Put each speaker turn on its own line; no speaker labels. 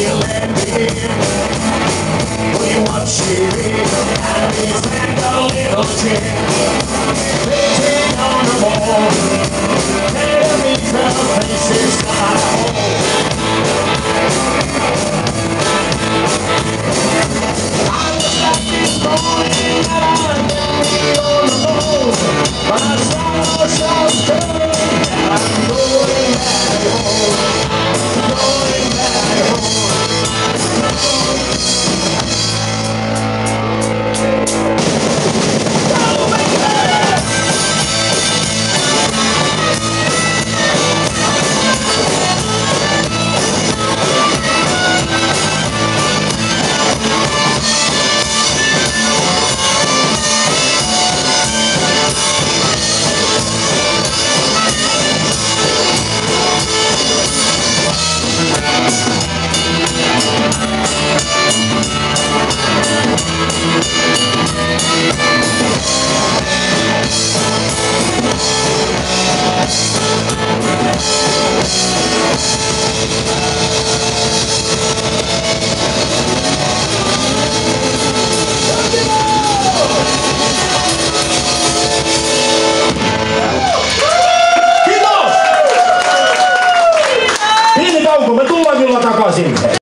you and we stand a little tear 高兴。